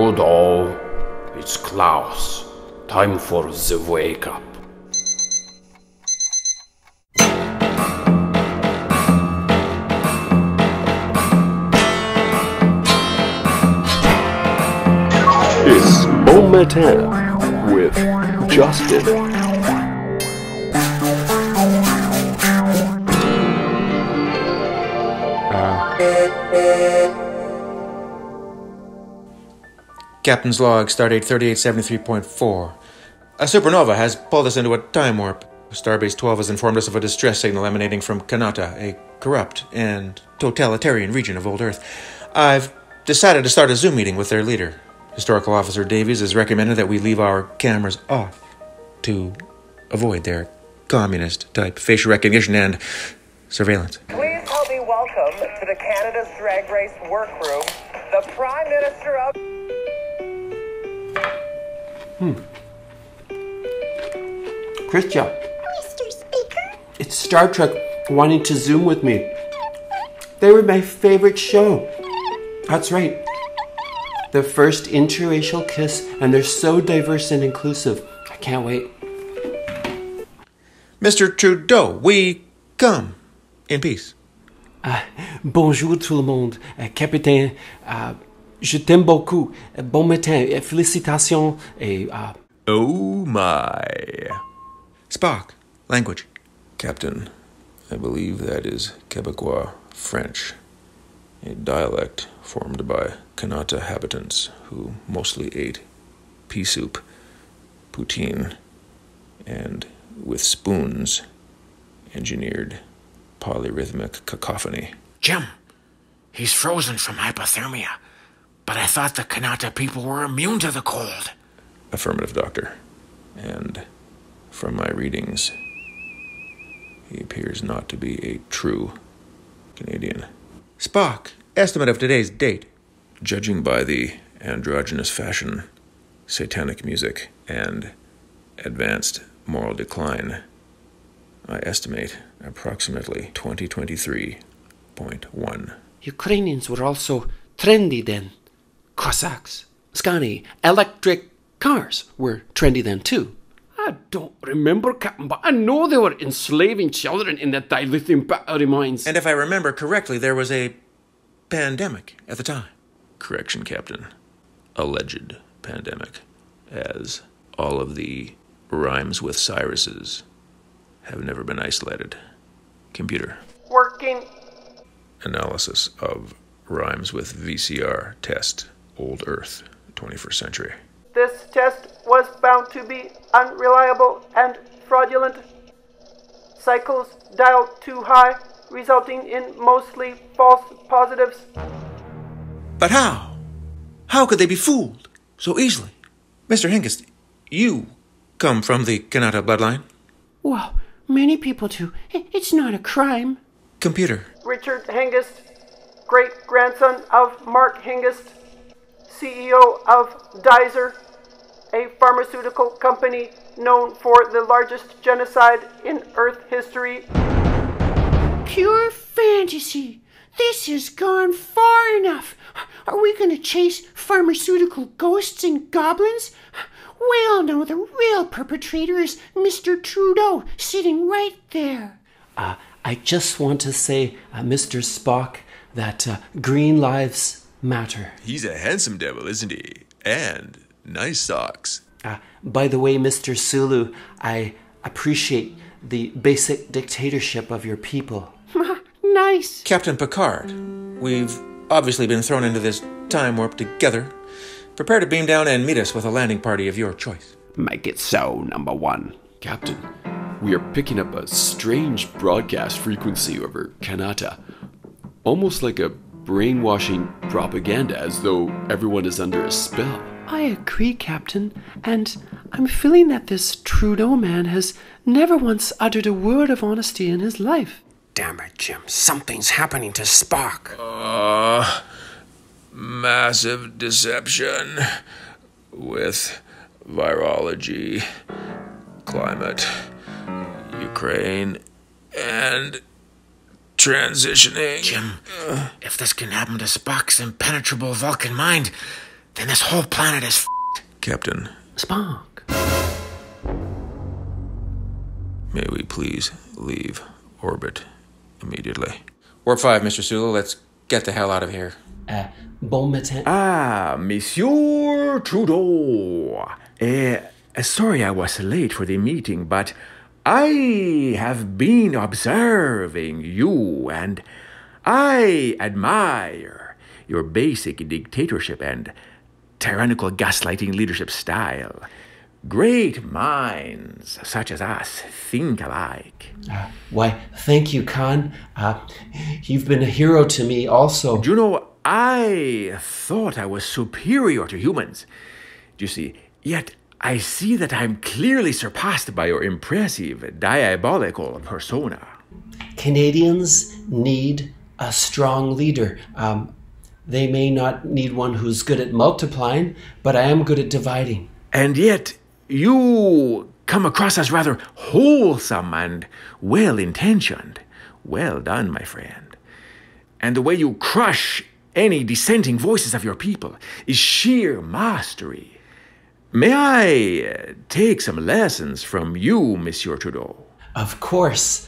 Trudeau, it's Klaus. Time for the wake up. It's Bon Matin with Justin. Uh. Captain's log, stardate 3873.4. A supernova has pulled us into a time warp. Starbase 12 has informed us of a distress signal emanating from Kanata, a corrupt and totalitarian region of old Earth. I've decided to start a Zoom meeting with their leader. Historical Officer Davies has recommended that we leave our cameras off to avoid their communist type facial recognition and surveillance. Please help me welcome to the Canada's Drag Race workroom the Prime Minister of. Hmm. Christian, Mr. Speaker? it's Star Trek wanting to Zoom with me. They were my favorite show. That's right. The first interracial kiss, and they're so diverse and inclusive. I can't wait. Mr. Trudeau, we come in peace. Uh, bonjour tout le monde. Euh, capitaine, euh, je t'aime beaucoup. Bon matin. Félicitations. Et, euh, Oh my. Spock, language. Captain, I believe that is Quebecois French, a dialect formed by Kanata habitants who mostly ate pea soup, poutine, and with spoons engineered polyrhythmic cacophony. Jim, he's frozen from hypothermia. But I thought the Kanata people were immune to the cold. Affirmative, Doctor. And from my readings, he appears not to be a true Canadian. Spock, estimate of today's date. Judging by the androgynous fashion, satanic music, and advanced moral decline, I estimate approximately 2023.1. Ukrainians were also trendy then. Cossacks, Scani, electric cars were trendy then too. I don't remember, Captain, but I know they were enslaving children in the dilithium battery uh, mines. And if I remember correctly, there was a pandemic at the time. Correction, Captain. Alleged pandemic, as all of the rhymes with Cyruses have never been isolated. Computer. Working. Analysis of rhymes with VCR test Old Earth 21st century. This test was found to be unreliable and fraudulent. Cycles dialed too high, resulting in mostly false positives. But how? How could they be fooled so easily? Mr. Hengist, you come from the Kanata bloodline. Well, many people do. It's not a crime. Computer. Richard Hengist, great grandson of Mark Hengist, CEO of Dizer, a pharmaceutical company known for the largest genocide in Earth history. Pure fantasy. This has gone far enough. Are we going to chase pharmaceutical ghosts and goblins? We all know the real perpetrator is Mr. Trudeau, sitting right there. Uh, I just want to say, uh, Mr. Spock, that uh, green lives matter. He's a handsome devil, isn't he? And nice socks. Uh, by the way, Mr. Sulu, I appreciate the basic dictatorship of your people. Nice. Captain Picard, we've obviously been thrown into this time warp together. Prepare to beam down and meet us with a landing party of your choice. Make it so, number one. Captain, we are picking up a strange broadcast frequency over Kanata. Almost like a brainwashing propaganda, as though everyone is under a spell. I agree, Captain, and I'm feeling that this Trudeau man has never once uttered a word of honesty in his life. Damn it, Jim. Something's happening to Spock. Uh, massive deception with virology, climate, Ukraine, and transitioning. Jim, if this can happen to Spock's impenetrable Vulcan mind, then this whole planet is f- Captain, Spock. may we please leave orbit immediately? Warp 5, Mr. Sulu, let's get the hell out of here. Uh, bon matin. Ah, Monsieur Trudeau. Eh, sorry I was late for the meeting, but I have been observing you and I admire your basic dictatorship and tyrannical gaslighting leadership style. Great minds such as us think alike. Uh, why, thank you, Khan. Uh, you've been a hero to me also. Do You know, I thought I was superior to humans. Do you see, yet I see that I'm clearly surpassed by your impressive, diabolical persona. Canadians need a strong leader. Um, they may not need one who's good at multiplying, but I am good at dividing. And yet, you come across as rather wholesome and well intentioned. Well done, my friend. And the way you crush any dissenting voices of your people is sheer mastery. May I uh, take some lessons from you, Monsieur Trudeau? Of course.